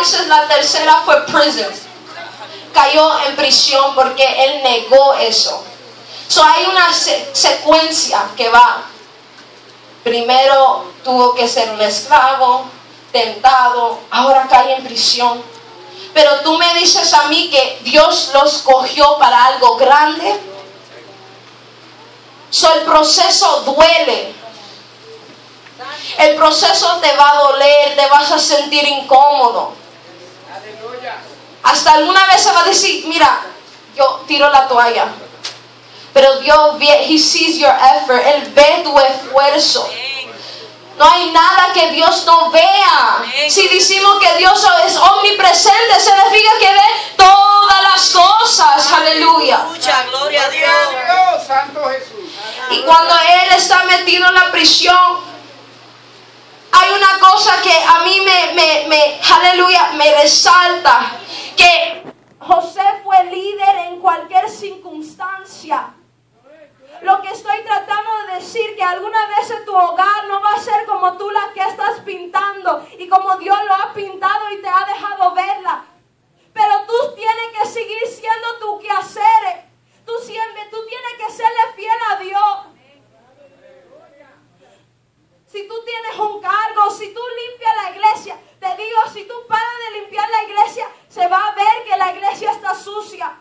Entonces la tercera fue prison. Cayó en prisión porque él negó eso. So hay una se- secuencia que va. Primero tuvo que ser un esclavo, tentado, ahora cae en prisión. Pero tú me dices a mí que Dios los cogió para algo grande. So el proceso duele. El proceso te va a doler, te vas a sentir incómodo. Hasta alguna vez se va a decir, mira, yo tiro la toalla. Pero Dios ve, He sees your effort, Él ve tu esfuerzo. No hay nada que Dios no vea. Si decimos que Dios es omnipresente, significa que ve todas las cosas. Aleluya. Mucha gloria a Dios. Santo Jesús. Y cuando Él está metido en la prisión, cosa que a mí me, me, me aleluya, me resalta. Que José fue líder en cualquier circunstancia. Lo que estoy tratando de decir que alguna vez en tu hogar no va a ser como tú la que estás pintando y como Dios lo ha pintado y te ha dejado verla. Pero tú tienes que seguir siendo tu quehaceres. Tú siempre, tú tienes que serle fiel a Dios. Si tú tienes un cargo, si tú limpias la iglesia, te digo, si tú paras de limpiar la iglesia, se va a ver que la iglesia está sucia.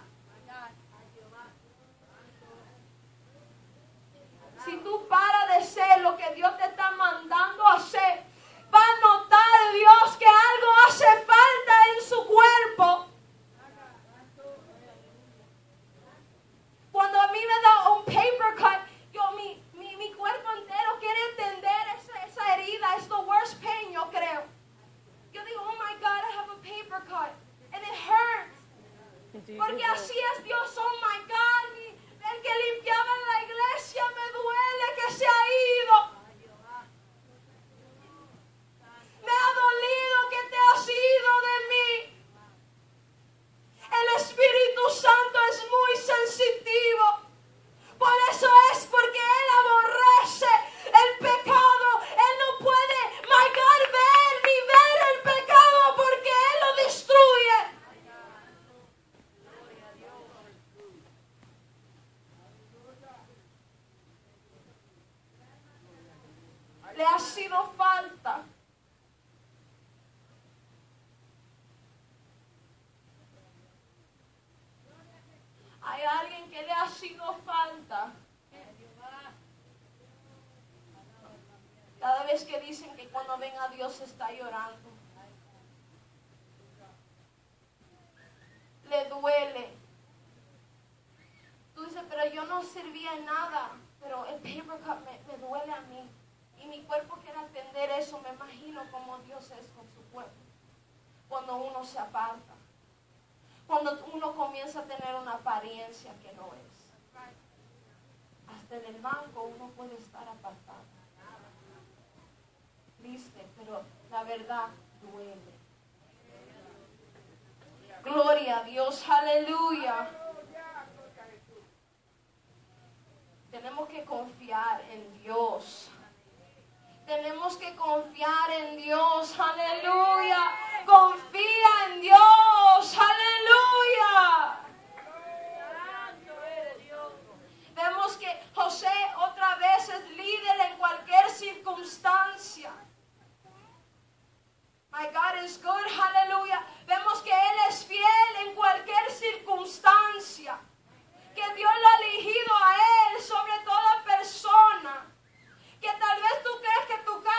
Si tú paras de ser lo que Dios te está mandando a hacer, va a notar Dios que algo hace falta en su cuerpo. Cuando a mí me da un paper cut, yo, mi, cuerpo entero quiere entender esa, esa herida. Es the worst pain, yo creo. Yo digo, oh my God, I have a paper cut. And it hurts. Porque así es Dios, oh my God. mi- El que limpiaba la iglesia me duele que se ha ido. Me ha dolido que te has ido de mí. El Espíritu Santo es muy sensitivo. Por eso es porque Él aborrece el pecado. Él no puede, my God, ver ni ver el pecado porque Él lo destruye. Le ha sido falta. Hay alguien que le ha sido falta. Que dicen que cuando ven a Dios está llorando. Le duele. Tú dices, pero yo no servía en nada. Pero el paper cup me, duele a mí. Y mi cuerpo quiere entender eso. Me imagino cómo Dios es con su cuerpo. Cuando uno se aparta cuando uno comienza a tener una apariencia que no es. Hasta en el banco uno puede estar apartado. Triste, pero la verdad duele. Gloria a Dios, aleluya. Tenemos que confiar en Dios. Tenemos que confiar en Dios, aleluya. Confía en Dios, aleluya. Vemos que José otra vez es líder en cualquier circunstancia. My God is good, aleluya. Vemos que Él es fiel en cualquier circunstancia. Que Dios lo ha elegido a Él sobre toda persona. Que tal vez tú crees que tu cargo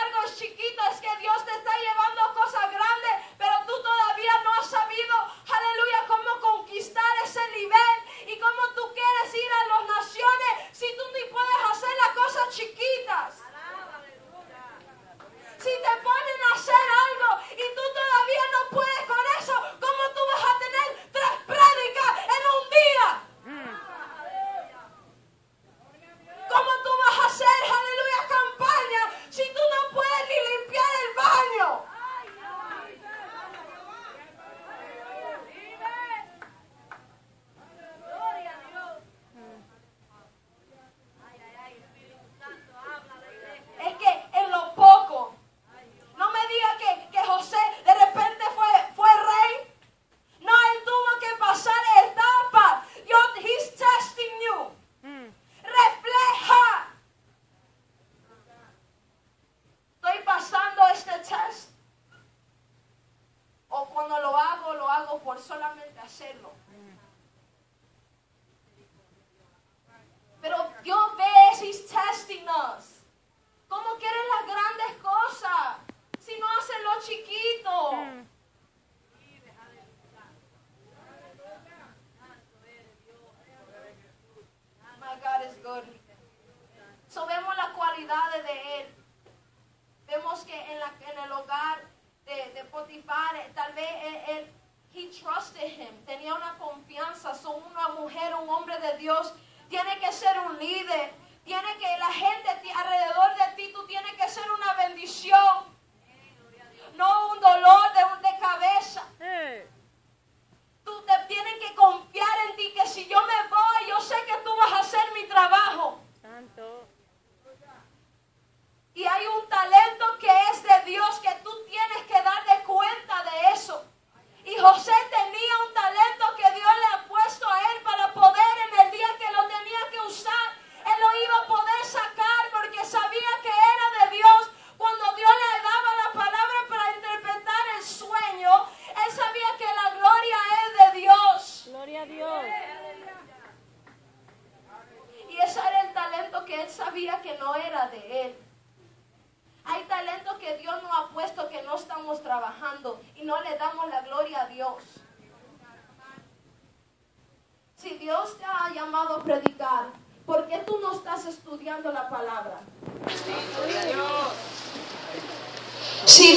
por solamente hacerlo. Pero Dios ve, He's testing us. ¿Cómo quieren las grandes cosas si no hacen lo chiquito? My God is good. So vemos las cualidades de él. Vemos que en, la, en el hogar de, de Potifar, eh, tal vez eh, él, él trusted him. Tenía una confianza. Son una mujer, un hombre de Dios. Tiene que ser un líder. Tiene que la gente alrededor de ti, tú tienes que ser una bendición. No un dolor de, de cabeza. Tú te tienes que confiar en ti que si yo me voy, yo sé que tú vas a hacer mi trabajo. Santo. Y hay un talento que es de Dios que tú tienes que darte cuenta de eso. Y José tenía un talento que Dios le ha puesto a él para poder en el día que lo tenía que usar, él lo iba a poder sacar porque sabía que era de Dios. Cuando Dios le daba la palabra para interpretar el sueño, él sabía que la gloria es de Dios. Gloria a Dios. Y ese era el talento que él sabía que no era de él. Hay talentos que Dios nos ha puesto que no estamos trabajando y no le damos la gloria a Dios. Si Dios te ha llamado a predicar, ¿por qué tú no estás estudiando la palabra? Si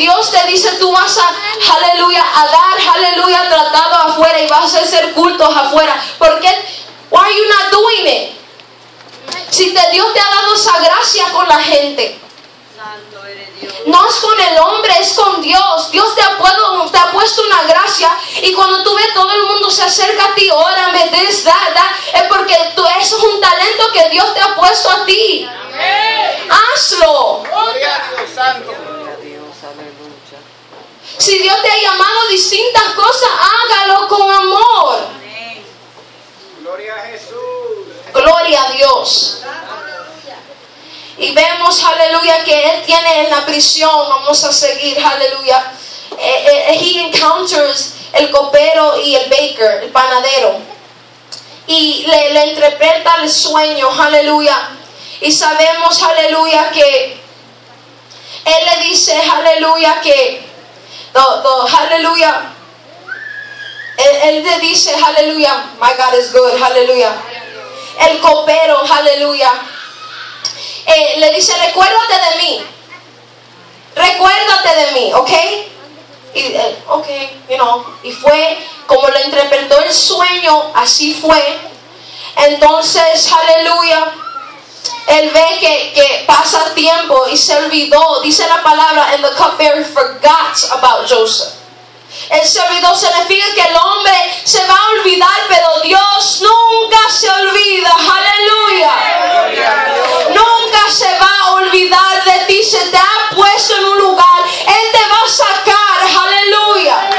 Tú vas a, aleluya, a dar, aleluya, tratado afuera y vas a hacer cultos afuera, ¿por qué? Why are you not doing it? Si te, Dios te ha dado esa gracia con la gente. No es con el hombre, es con Dios. Dios te ha, puesto, te ha puesto una gracia y cuando tú ves todo el mundo se acerca a ti, órame, this, that, that, es porque tú, eso es un talento que Dios te ha puesto a ti. Hazlo. Gloria a Dios Santo. Si Dios te ha llamado a distintas cosas, hágalo con amor. Gloria a Jesús. Gloria a Dios. Y vemos, aleluya, que él tiene en la prisión, vamos a seguir, aleluya. Eh, eh, he encounters el copero y el baker, el panadero. Y le, le interpreta el sueño, aleluya. Y sabemos, aleluya, que él le dice, aleluya, que, aleluya, él, le dice, aleluya, my God is good, aleluya. El copero, aleluya. Eh, le dice, recuérdate de mí. Recuérdate de mí, ¿ok? Y él, ok, you know. Y fue como le interpretó el sueño, así fue. Entonces, aleluya. Él ve que, que pasa tiempo y se olvidó, dice la palabra, and the cupbearer forgot about Joseph. El servidor significa que el hombre se va a olvidar, pero Dios nunca se olvida. Aleluya. Nunca se va a olvidar de ti. Se te ha puesto en un lugar. Él te va a sacar. Aleluya.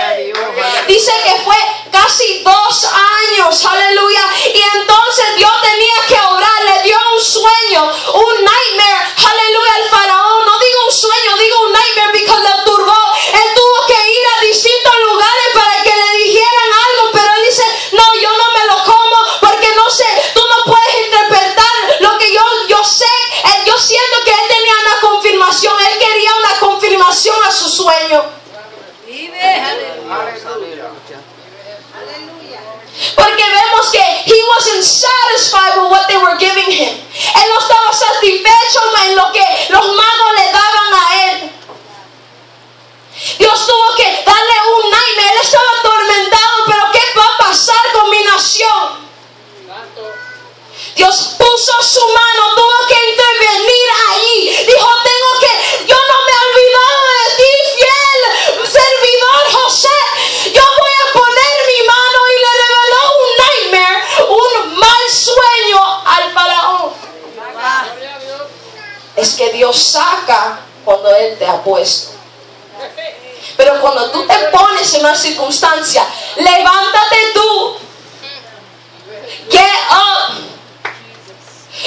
Dice que fue casi dos años. Aleluya. Y entonces Dios tenía que orar. Le dio un sueño, un nightmare. Aleluya al faraón. No digo un sueño, digo un nightmare porque le turbó. Él tuvo que ir a distintos lugares para que le dijeran algo. Pero él dice, no, yo no me lo como porque no sé, tú no puedes interpretar lo que yo, yo sé. Eh, Yo siento que él tenía una confirmación. Él quería una confirmación a su sueño. Aleluya. Porque vemos que he wasn't satisfied with what they were giving him. Él no estaba satisfecho en lo que los magos le daban a él. Dios tuvo que darle un nightmare. Él estaba atormentado, pero ¿qué va a pasar con mi nación? Dios puso su mano, tuvo que intervenir ahí. Dijo, tengo que, yo no me he olvidado de ti, fiel servidor José. Yo voy a poner mi mano y le reveló un nightmare, un mal sueño al faraón. Es que Dios saca cuando Pero cuando tú te pones en una circunstancia, levántate tú. Get up.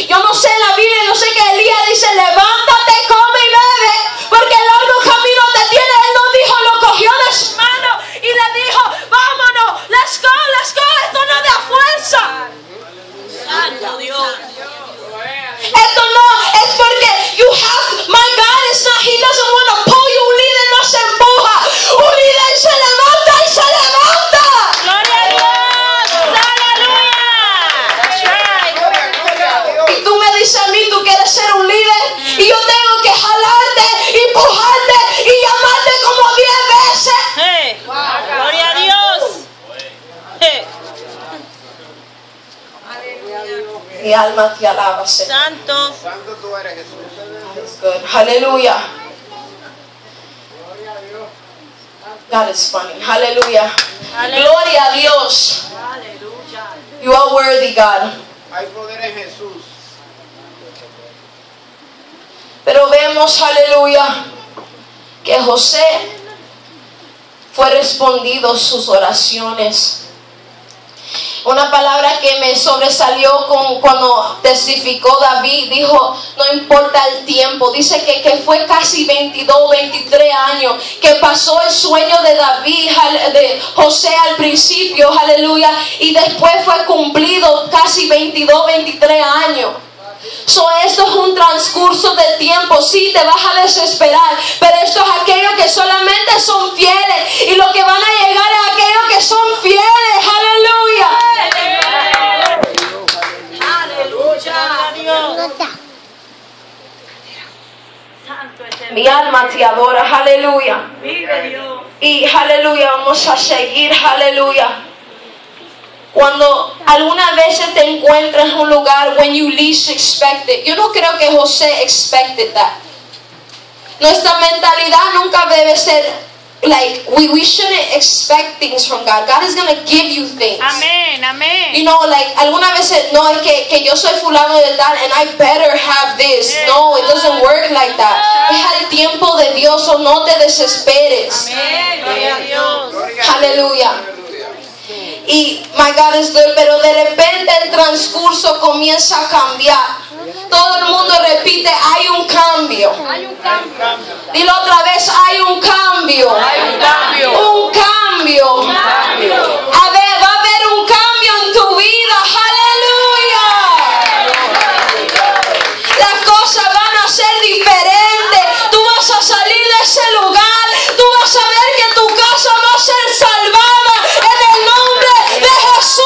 Yo no sé la Biblia, yo sé que Elías dice, levántate, come y bebe, porque el largo camino te tiene. Él no dijo, lo cogió de su mano y le dijo, vámonos, let's go, let's go, esto no es de a fuerza. Esto no es porque you have, my God is not, he doesn't want to pull you, un líder no se empuja, un líder se levanta y se levanta. Gloria a Dios. Aleluya. That's right. Gloria a Dios. Y tú me dices a mí, tú quieres ser un líder. Y yo tengo que jalarte, empujarte y llamarte como diez veces. Hey. Gloria a Dios. Mi alma te alaba, Señor. Santo. Santo tú eres Jesús. Aleluya. God is funny. Aleluya. Aleluya. Gloria a Dios. You are worthy, God. Hay poder en Jesús. Pero vemos, aleluya, que José fue respondido sus oraciones. Una palabra que me sobresalió con, cuando testificó David, dijo, no importa el tiempo, dice que, que fue casi 22, 23 años, que pasó el sueño de David, de José al principio, aleluya, y después fue cumplido casi 22, 23 años. So, esto es un transcurso de tiempo. Sí, te vas a desesperar, pero esto es aquellos que solamente son fieles. Y lo que van a llegar es aquellos que son fieles. Aleluya. Gloria a Dios. Mi alma te adora. Aleluya. Y aleluya, vamos a seguir. Aleluya. Cuando alguna vez te encuentras en un lugar when you least expect it. Yo no creo que José expected that. Nuestra mentalidad nunca debe ser like we, we shouldn't expect things from God. God is gonna give you things. Amén, amén. You know, like alguna vez no es que, que yo soy fulano de tal and I better have this. No, it doesn't work like that. Es el tiempo de Dios o no te desesperes. Amén. Gloria a Dios. Aleluya. Y my God is good, pero de repente el transcurso comienza a cambiar. Todo el mundo repite, hay un cambio. Dilo otra vez, hay un cambio. Hay un cambio. Un cambio. A ver, va a haber un cambio en tu vida. Aleluya. Las cosas van a ser diferentes. Tú vas a salir de ese lugar. Tú vas a ver que tu casa va a ser salvada en el nombre de Jesús.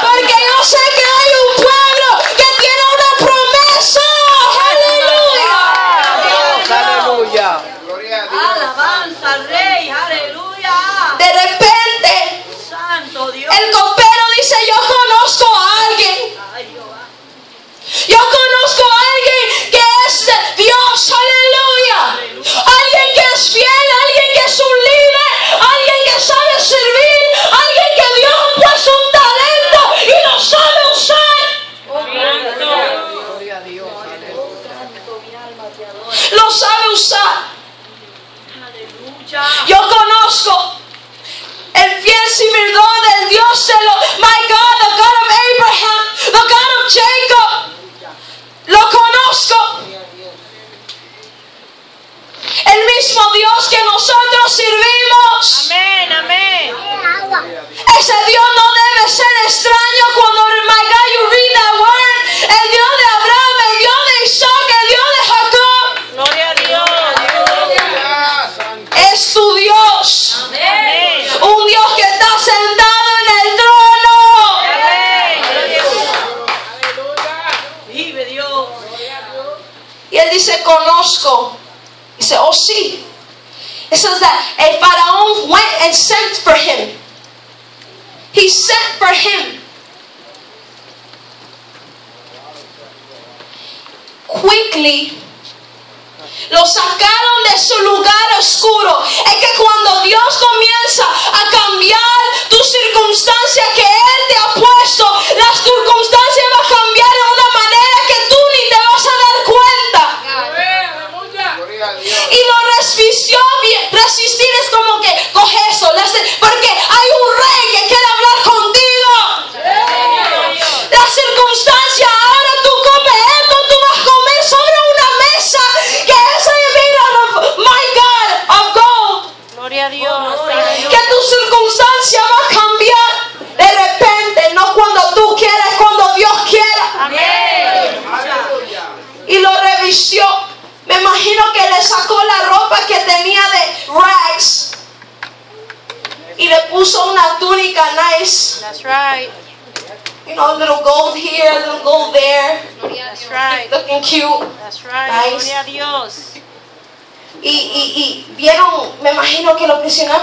Porque yo sé que hay un pueblo que tiene una promesa. Aleluya. Aleluya. Gloria a Dios. Alabanza al Rey. Aleluya. De repente, Santo Dios. el copero dice, yo conozco a alguien. Ay, Jehová. Yo conozco a alguien que es de Dios, aleluya. Alguien que es fiel, alguien que es un líder, alguien que sabe servir, alguien que Dios ha puesto un talento y lo sabe usar. Gloria a Dios. Lo sabe usar. Aleluya. Yo conozco el fiel servidor del Dios de los, my God, the God of Abraham, the God of Jacob. Lo conozco. El mismo Dios que nosotros servimos. Amén, amén. Ese Dios no debe ser extraño cuando, my God, you read that word. El Dios de Abraham, el Dios de Isaac, el Dios de Jacob. Gloria a Dios. Es tu Dios. Amén. Un Dios que está sentado en el trono. Amén. Vive Dios. Y él dice, conozco. Says that el faraón went and sent for him. He sent for him. Quickly. Lo sacaron de su lugar oscuro. Es que cuando Dios comienza a cambiar tu circunstancia que Él te ha puesto, las circunstancias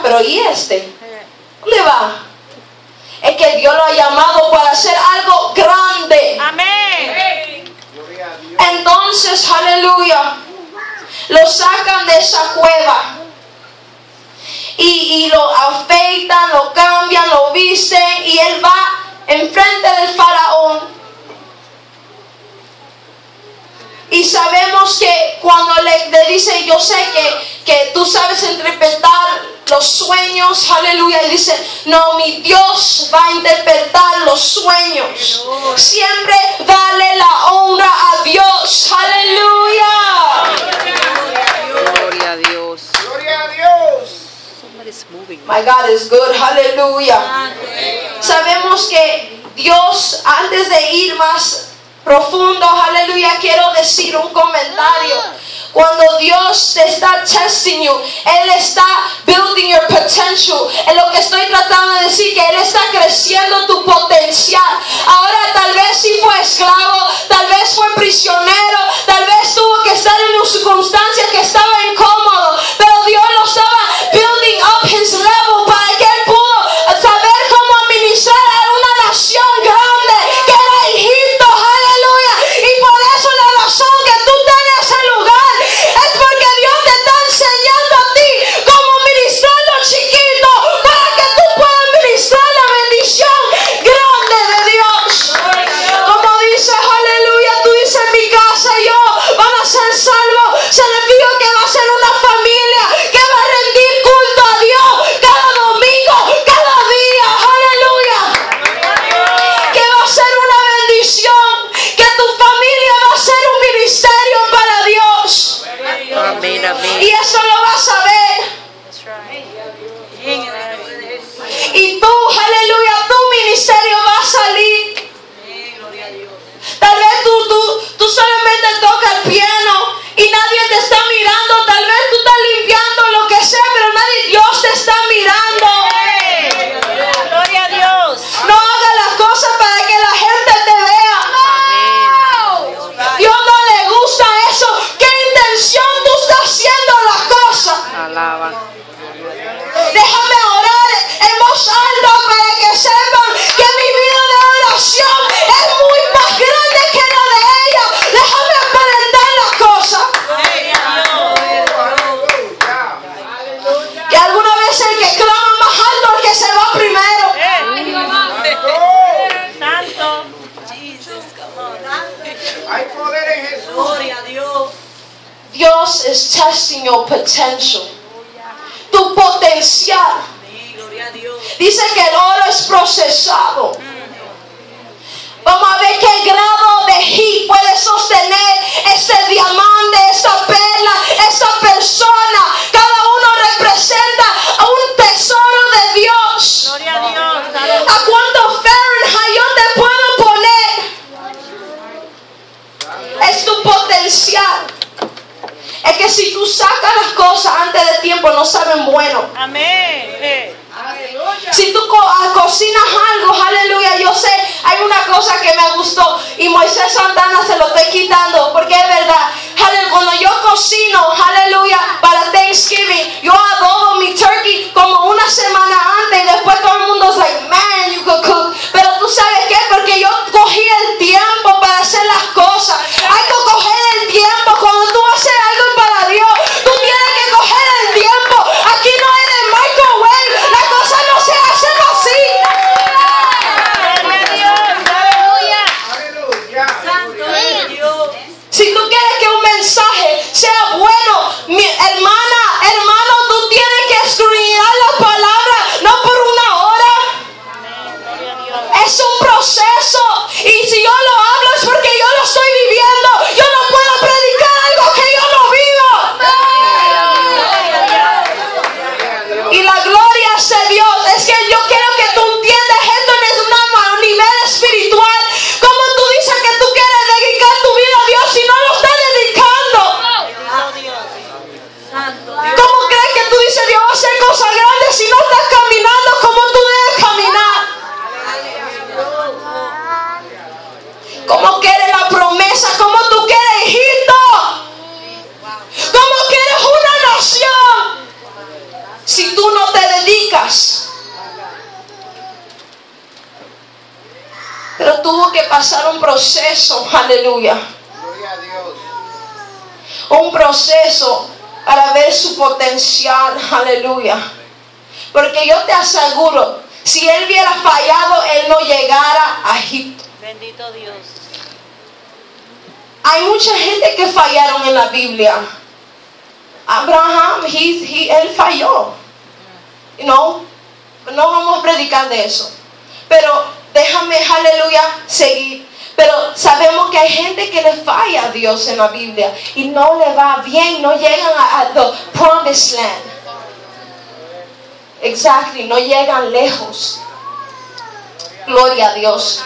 pero ¿y este? ¿Dónde va? Es que Dios lo ha llamado para hacer algo grande. Amén. Entonces, aleluya, lo sacan de esa cueva. Y, lo afeitan, lo cambian, lo visten y él va enfrente del faraón. Y sabemos que cuando le, le dice, yo sé que, que tú sabes interpretar los sueños, aleluya, y dice, no, mi Dios va a interpretar los sueños. Siempre dale la honra a Dios, aleluya. Gloria a Dios. Gloria a Dios. Somebody's moving. My God is good, aleluya. Sabemos que Dios, antes de ir más profundo, aleluya, quiero decir un comentario. Cuando Dios te está testing you, Él está building your potential. En lo que estoy tratando de decir, que Él está creciendo tu potencial. Ahora tal vez si fue esclavo, tal vez fue prisionero, tal vez tuvo que estar en una circunstancia que estaba incómodo, pero Dios lo estaba building up potential. Tu potencial. Dice que el oro es procesado. Vamos a ver qué grado de heat puede sostener ese diamante, esa perla, esa persona. Cada uno representa a un tesoro de Dios. Gloria a Dios. ¿A cuánto Fahrenheit yo te puedo poner? Es tu potencial. Es que si tú sacas las cosas antes de tiempo no saben bueno. Amén. Eh. Si tú co- ah, cocinas algo, aleluya, yo sé, hay una cosa que me gustó y Moisés Santana se lo estoy quitando porque es verdad. Ale- Cuando yo cocino, aleluya, para Thanksgiving, yo adobo mi turkey como una semana antes y después todo el mundo es like, man, you could cook. Pero tú sabes qué, porque yo cogí el tiempo para hacer las cosas. Hay que coger el tiempo cuando tú haces algo para Dios. Tú tienes que coger el tiempo. Aquí no hay de microwave. Las cosas no se hacen así. Gloria a Dios. Aleluya. Aleluya. Santo es Dios. Si tú quieres que un mensaje sea bueno, mi hermana, hermano, tú tienes que escudriñar la palabra, no por una hora. Gloria a Dios. Es un proceso. Y si yo lo hablo es porque yo lo estoy viviendo. Yo no puedo predicar algo que yo no vivo. Y la gloria es de Dios. Es que yo quiero que tú entiendas esto en un nivel espiritual. Como tú dices que tú quieres dedicar tu vida a Dios si no lo estás dedicando. Bendito Dios. Santo Dios. ¿Cómo crees que tú dices Dios va a hacer cosas grandes si no estás caminando como tú debes caminar? ¿Cómo quieres la promesa? ¿Cómo tú quieres Egipto? ¿Cómo quieres una nación? Si tú no te dedicas. Pero tuvo que pasar un proceso, aleluya. Gloria a Dios. un proceso para ver su potencial. Aleluya. Porque yo te aseguro, si él hubiera fallado, él no llegara a Egipto. Bendito Dios. Hay mucha gente que fallaron en la Biblia. Abraham, he- he- él falló. You know, no vamos a predicar de eso. Pero déjame, aleluya, seguir. Pero sabemos que hay gente que le falla a Dios en la Biblia y no le va bien, no llegan a, a the promised land. Exactly, no llegan lejos. Gloria a Dios.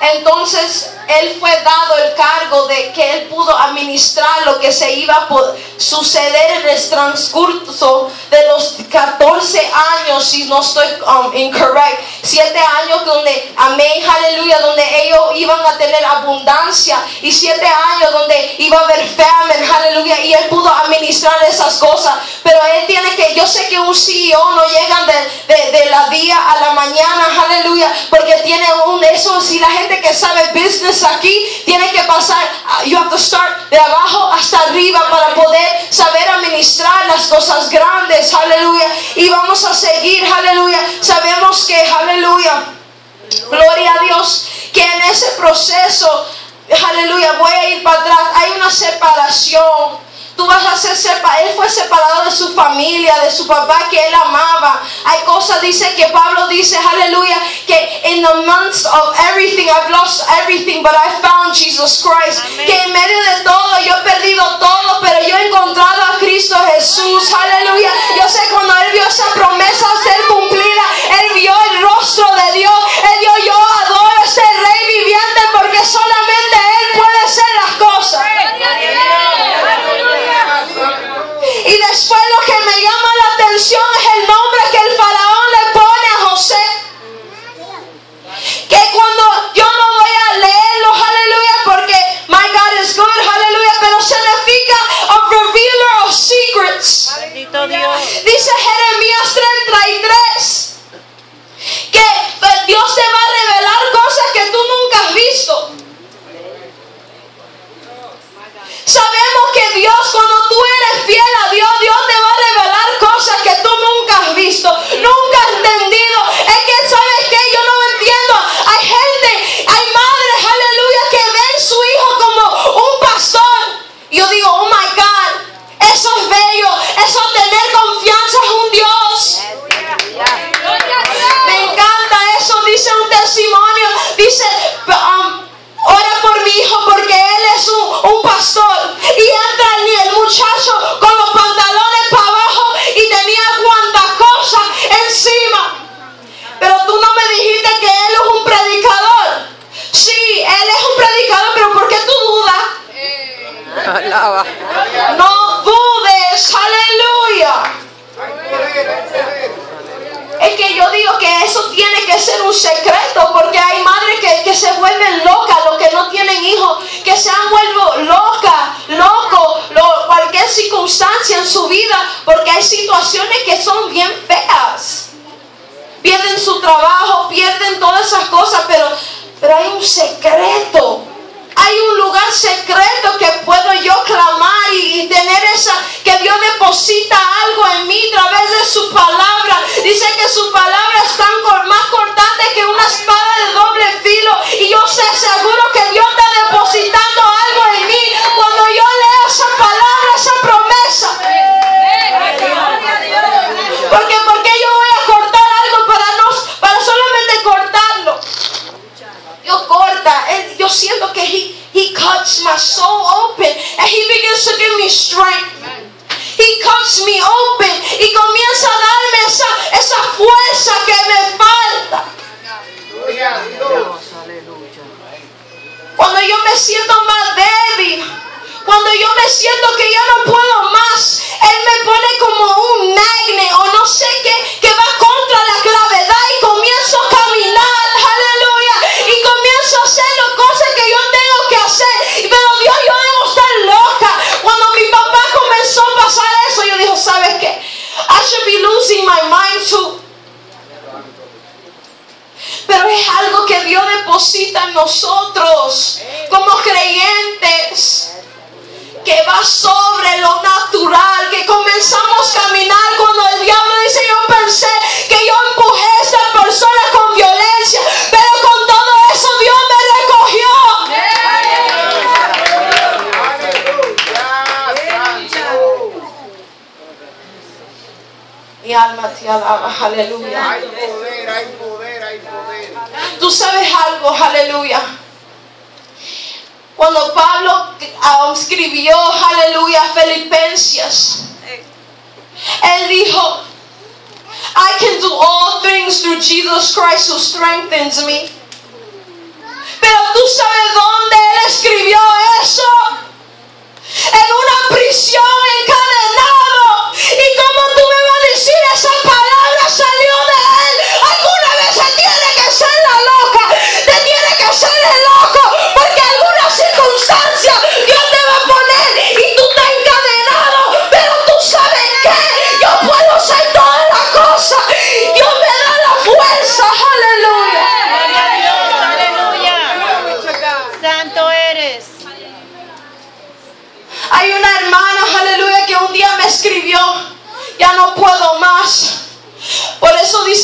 Entonces él fue dado el cargo de que él pudo administrar lo que se iba a suceder en el transcurso de los 14 años, si no estoy um, incorrect, 7 años donde, amén, aleluya, donde ellos iban a tener abundancia. Y 7 años donde iba a haber famine, aleluya, y él pudo administrar esas cosas, pero él tiene que, yo sé que un CEO no llegan de, de, de la día a la mañana, aleluya, porque tiene un, eso, si la gente que sabe business aquí, tiene que pasar, uh, you have to start de abajo hasta arriba para poder saber administrar las cosas grandes, aleluya, y vamos a seguir, aleluya, sabemos que, aleluya, Gloria a Dios. Que en ese proceso, aleluya, voy a ir para atrás. Hay una separación. Tú vas a ser separado. Él fue separado de su familia, de su papá que él amaba. Hay cosas, dice que Pablo dice, aleluya, que in the months of everything, I've lost everything, but I found Jesus Christ. Amén. Que en medio que va sobre lo natural, que comenzamos a caminar cuando el diablo dice, yo pensé que yo empujé a esta persona con violencia, pero con todo eso Dios me recogió. Mi alma te alaba, aleluya. Hay poder, hay poder, hay poder. Tú sabes algo, aleluya. Cuando Pablo escribió, aleluya, Filipenses, él dijo, I can do all things through Jesus Christ who strengthens me. Pero tú sabes dónde él escribió eso. En una prisión encadenado.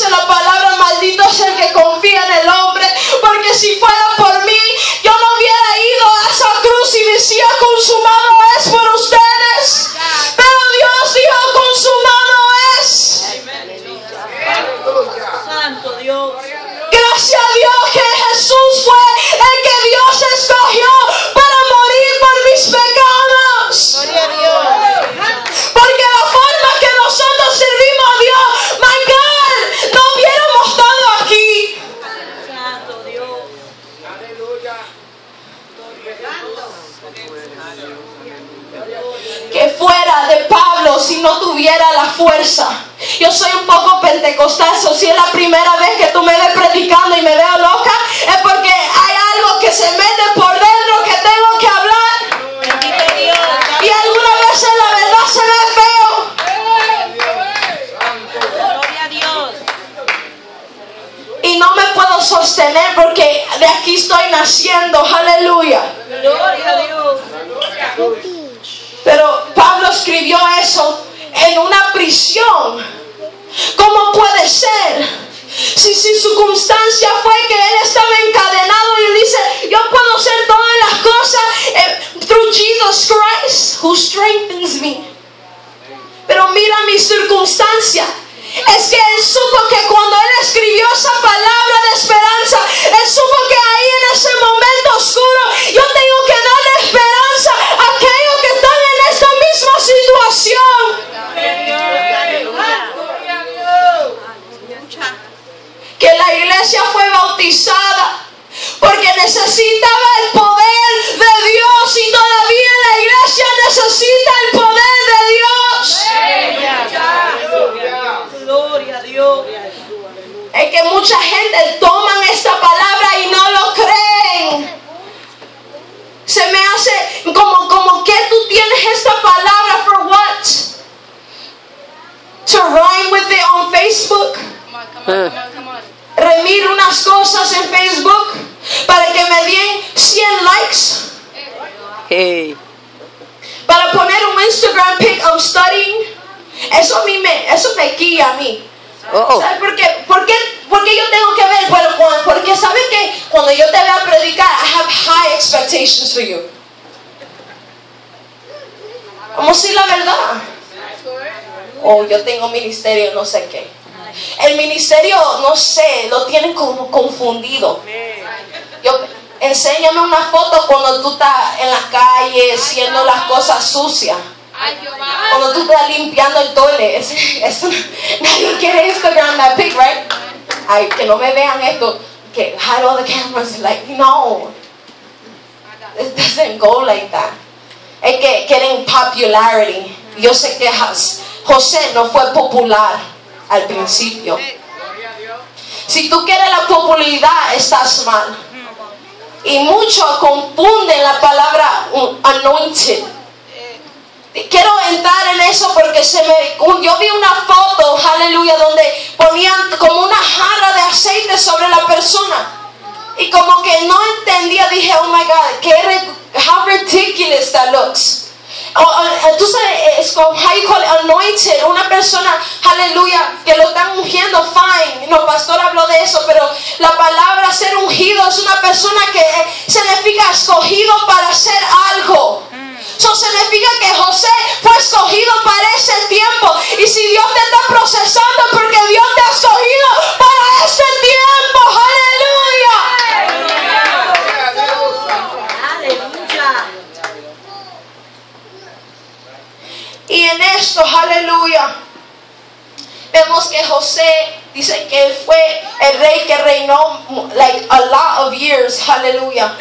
Dice la palabra, maldito es el que confía en el hombre, porque si fuera por mí, yo no hubiera ido a esa cruz y decía, consumado es por ustedes. Pero Dios dijo, consumado es. Santo Dios. Gracias a Dios que Jesús fue el que Dios escogió para morir por mis pecados. Gloria a Dios. Porque la forma que nosotros servimos a Dios, my God, no hubiéramos estado aquí. Santo Dios. Aleluya. Que fuera si no tuviera la fuerza. Yo soy un poco pentecostal, so si es la primera vez que tú me ves predicando y me veo loca, es porque hay algo que se mete por dentro que tengo que hablar. Y algunas veces la verdad se ve feo. Gloria a Dios. Y no me puedo sostener porque de aquí estoy naciendo. Aleluya. Gloria a Dios. Pero Pablo escribió eso en ¿Cómo puede ser? Si su circunstancia fue que él estaba encadenado y dice, yo puedo hacer todas las cosas eh, through Jesus Christ who strengthens me. Pero mira mi circunstancia. Es que él supo que cuando él escribió esa palabra iglesia fue bautizada porque necesitaba el poder de Dios y todavía la iglesia necesita el poder de Dios. Aleluya. Gloria a Dios. Es que mucha gente toman esta palabra y no lo creen. Se me hace como, como que tú tienes esta palabra for what? To rhyme with it on Facebook. Remir unas cosas en Facebook para que me den 100 likes. Hey. Para poner un Instagram pic I'm studying. Eso a mí me, eso me guía a mí. Oh, oh. ¿Sabes por qué? ¿Por qué? Porque yo tengo que ver, bueno, porque sabes que cuando yo te vea predicar, I have high expectations for you. Vamos a decir la verdad. O yo tengo ministerio, no sé qué. El ministerio, no sé, lo tienen como confundido. Yo, enséñame una foto cuando tú estás en la calle haciendo las cosas sucias. Cuando tú estás limpiando el toilet. Es, es- nadie quiere Instagram that pic, right? Ay, que no me vean esto. Que hide all the cameras. Like, no. It doesn't go like that. Es que quieren popularity. Yo sé que José no fue popular al principio. Si tú quieres la popularidad, estás mal. Y muchos confunden la palabra anointed. Quiero entrar en eso porque se me, yo vi una foto, aleluya, donde ponían como una jarra de aceite sobre la persona. Y como que no entendía, dije, oh my God, qué how ridiculous that looks. o- tú sabes, es como, how you call it, anointed, una persona, aleluya, que lo están ungiendo, fine. No, pastor habló de eso, pero la palabra ser ungido es una persona que eh, significa escogido para hacer algo. Eso significa que José fue escogido para ese tiempo. Y si Dios te está procesando, porque Dios te ha escogido para ese tiempo. Aleluya. Aleluya. Y en esto, aleluya, vemos que José dice que fue el rey que reinó like a lot of years, aleluya.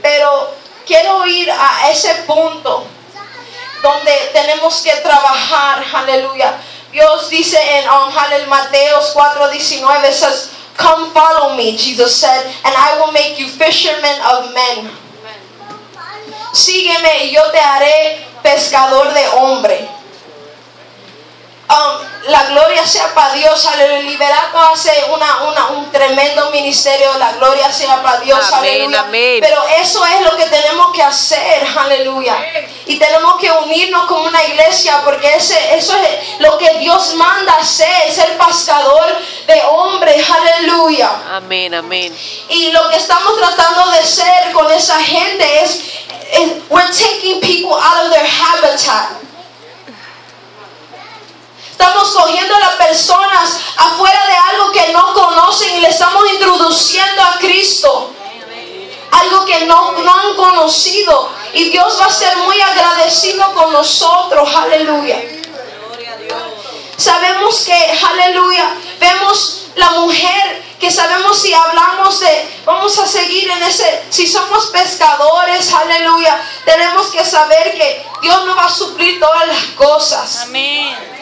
Pero quiero ir a ese punto donde tenemos que trabajar, aleluya. Dios dice en um, Mateos 4:19 says, "Come follow me," Jesus said, "and I will make you fishermen of men." sígueme y yo te haré pescador de hombre. Um, la gloria sea para Dios, aleluya. El Liberato hace una, una- un tremendo ministerio, la gloria sea para Dios, Amén, aleluya. amén. Pero eso es lo que tenemos que hacer, aleluya. Y tenemos que unirnos como una iglesia, porque ese, eso es lo que Dios manda hacer, ser pescador de hombres, aleluya. Amén, amén. Y lo que estamos tratando de hacer con esa gente es, es we're taking people out of their habitat. Estamos cogiendo a las personas afuera de algo que no conocen y le estamos introduciendo a Cristo. Algo que no, no han conocido. Y Dios va a ser muy agradecido con nosotros. Aleluya. Sabemos que, aleluya, vemos la mujer que sabemos si hablamos de, vamos a seguir en ese, si somos pescadores, aleluya, tenemos que saber que Dios no va a suplir todas las cosas. Amén.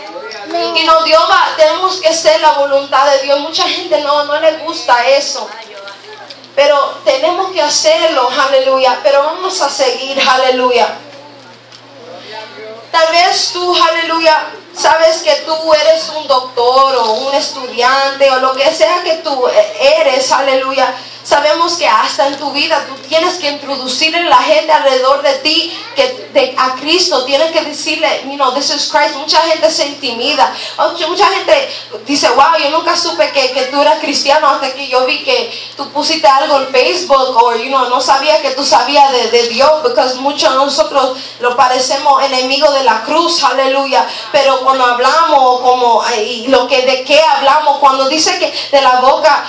Y no, Dios va, tenemos que ser la voluntad de Dios. Mucha gente no, no le gusta eso. Pero tenemos que hacerlo, aleluya. Pero vamos a seguir, aleluya. Tal vez tú, aleluya, sabes que tú eres un doctor o un estudiante o lo que sea que tú eres, aleluya. Sabemos que hasta en tu vida tú tienes que introducirle a la gente alrededor de ti que de- a Cristo. Tienes que decirle, you know, this is Christ. Mucha gente se intimida. Mucha gente dice, wow, yo nunca supe que, que tú eras cristiano hasta que yo vi que tú pusiste algo en Facebook o, you know, no sabía que tú sabías de, de Dios, porque muchos de nosotros lo parecemos enemigos de la cruz, aleluya. Pero cuando hablamos, como, y lo que de qué hablamos, cuando dice que de la boca,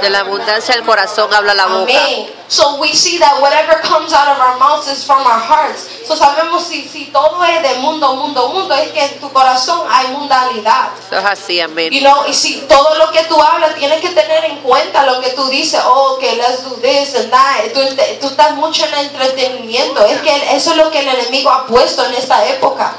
De la abundancia del corazón habla la boca. Amén. So we see that whatever comes out of our mouths is from our hearts. So sabemos si, si todo es de mundo, mundo, mundo, es que en tu corazón hay mundalidad. Eso es así, amén. You know, y si todo lo que tú hablas tienes que tener en cuenta lo que tú dices, oh, okay, let's do this and that. Tú, tú estás mucho en el entretenimiento. Es que eso es lo que el enemigo ha puesto en esta época.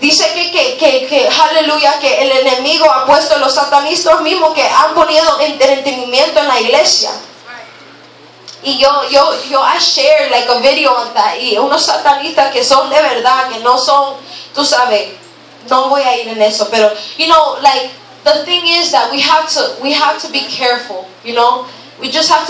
Dice que, que, que, que, aleluya, que el enemigo ha puesto los satanistas mismos que han ponido entretenimiento en la iglesia. Y yo, yo, yo, I shared like a video on that. Y unos satanistas que son de verdad, que no son, tú sabes, no voy a ir en eso, pero, you know, like, the thing is that we have to, we have to be careful, you know. We just have to